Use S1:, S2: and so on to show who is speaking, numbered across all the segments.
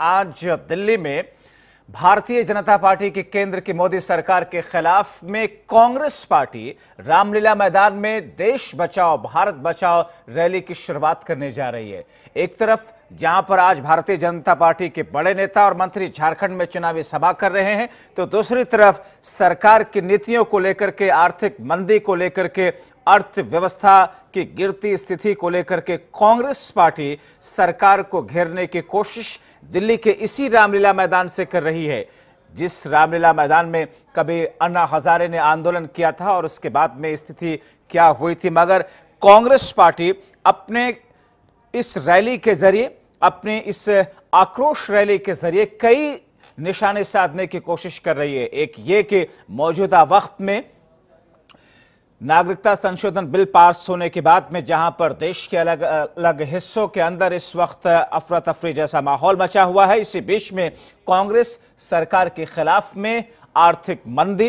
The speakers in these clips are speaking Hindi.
S1: आज दिल्ली में भारतीय जनता पार्टी की केंद्र की मोदी सरकार के खिलाफ में कांग्रेस पार्टी रामलीला मैदान में देश बचाओ, भारत बचाओ रैली की शुरुआत करने जा रही है। एक तरफ़, जहाँ पर आज भारतीय जनता पार्टी के बड़े नेता और मंत्री झारखंड में चुनावी सभा कर रहे हैं तो दूसरी तरफ़ सरकार की नीतियों को लेकर के, आर्थिक मंदी को लेकर के अर्थव्यवस्था की गिरती स्थिति को लेकर के कांग्रेस पार्टी सरकार को घेरने की कोशिश दिल्ली के इसी रामलीला मैदान से कर रही है, जिस रामलीला मैदान में कभी अन्ना हजारे ने आंदोलन किया था और उसके बाद में स्थिति क्या हुई थी। मगर कांग्रेस पार्टी अपने इस रैली के ज़रिए, अपने इस आक्रोश रैली के ज़रिए कई निशाने साधने की कोशिश कर रही है। एक ये कि मौजूदा वक्त में नागरिकता संशोधन बिल पास होने के बाद में जहाँ पर देश के अलग अलग हिस्सों के अंदर इस वक्त अफरा तफरी जैसा माहौल मचा हुआ है, इसी बीच में कांग्रेस सरकार के खिलाफ में आर्थिक मंदी,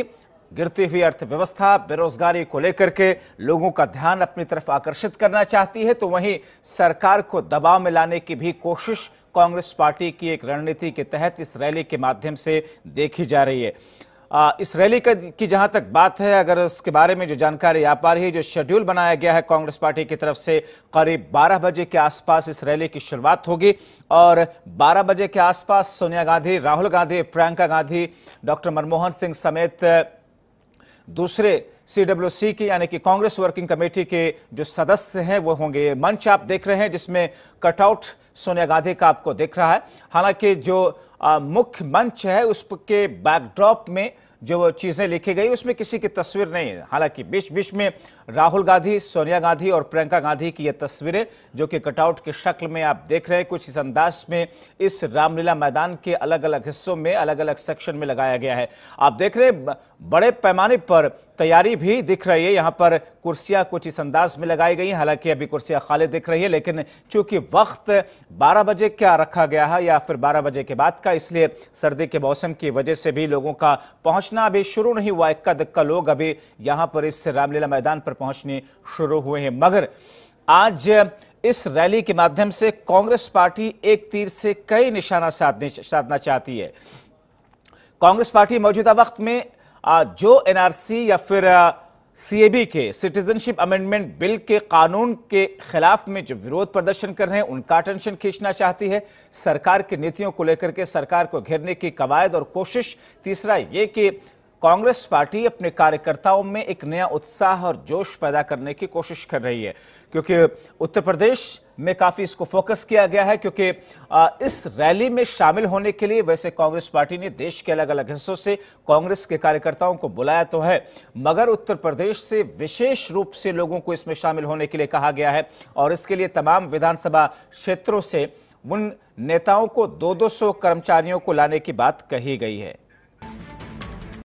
S1: गिरती हुई अर्थव्यवस्था, बेरोजगारी को लेकर के लोगों का ध्यान अपनी तरफ़ आकर्षित करना चाहती है तो वहीं सरकार को दबाव में लाने की भी कोशिश कांग्रेस पार्टी की एक रणनीति के तहत इस रैली के माध्यम से देखी जा रही है। इस रैली का जहाँ तक बात है, अगर उसके बारे में जो जानकारी आ पा रही है, जो शेड्यूल बनाया गया है कांग्रेस पार्टी की तरफ़ से, करीब 12 बजे के आसपास इस रैली की शुरुआत होगी। और 12 बजे के आसपास सोनिया गांधी, राहुल गांधी, प्रियंका गांधी, डॉक्टर मनमोहन सिंह समेत दूसरे सीडब्ल्यूसी की, यानी कि कांग्रेस वर्किंग कमेटी के जो सदस्य हैं, वो होंगे। मंच आप देख रहे हैं, जिसमें कटआउट सोनिया गांधी का आपको दिख रहा है। हालाँकि जो मुख्य मंच है उसके बैकड्रॉप में जो चीज़ें लिखी गई, उसमें किसी की तस्वीर नहीं है। हालाँकि बीच बीच में राहुल गांधी, सोनिया गांधी और प्रियंका गांधी की ये तस्वीरें, जो कि कटआउट की शक्ल में आप देख रहे हैं, कुछ इस अंदाज में इस रामलीला मैदान के अलग अलग हिस्सों में अलग अलग सेक्शन में लगाया गया है। आप देख रहे हैं बड़े पैमाने पर तैयारी भी दिख रही है। यहाँ पर कुर्सियाँ कुछ इस अंदाज में लगाई गई हालाँकि अभी कुर्सियाँ खाली दिख रही है, लेकिन चूँकि वक्त 12 बजे क्या रखा गया है या फिर 12 बजे के बाद का, इसलिए सर्दी के मौसम की वजह से भी लोगों का पहुँचना अभी शुरू नहीं हुआ। इक्का दुक्का लोग अभी यहाँ पर इस रामलीला मैदान पर पहुँचने शुरू हुए हैं। मगर आज इस रैली के माध्यम से कांग्रेस पार्टी एक तीर से कई निशाना साधने, साधना चाहती है। कांग्रेस पार्टी मौजूदा वक्त में जो एनआरसी या फिर सीएबी के सिटीजनशिप अमेंडमेंट बिल के कानून के खिलाफ में जो विरोध प्रदर्शन कर रहे हैं, उनका अटेंशन खींचना चाहती है। सरकार की नीतियों को लेकर के सरकार को घेरने की कवायद और कोशिश। तीसरा ये कि कांग्रेस पार्टी अपने कार्यकर्ताओं में एक नया उत्साह और जोश पैदा करने की कोशिश कर रही है, क्योंकि उत्तर प्रदेश में काफ़ी इसको फोकस किया गया है, क्योंकि इस रैली में शामिल होने के लिए वैसे कांग्रेस पार्टी ने देश के अलग अलग हिस्सों से कांग्रेस के कार्यकर्ताओं को बुलाया तो है, मगर उत्तर प्रदेश से विशेष रूप से लोगों को इसमें शामिल होने के लिए कहा गया है और इसके लिए तमाम विधानसभा क्षेत्रों से उन नेताओं को दो दो सौ कर्मचारियों को लाने की बात कही गई है।